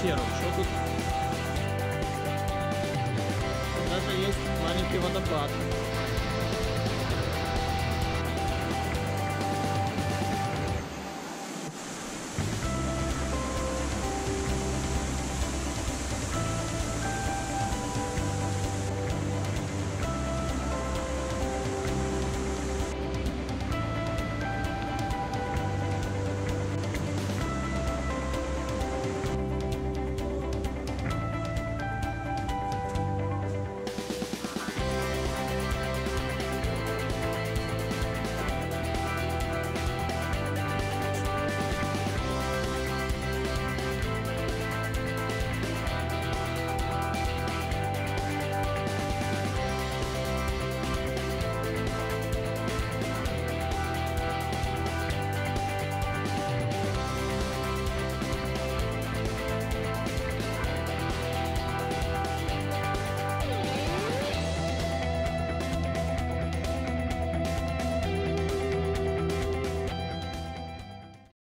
пещеру. Что тут? Даже есть маленький водопад.